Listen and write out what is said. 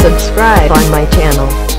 subscribe on my channel.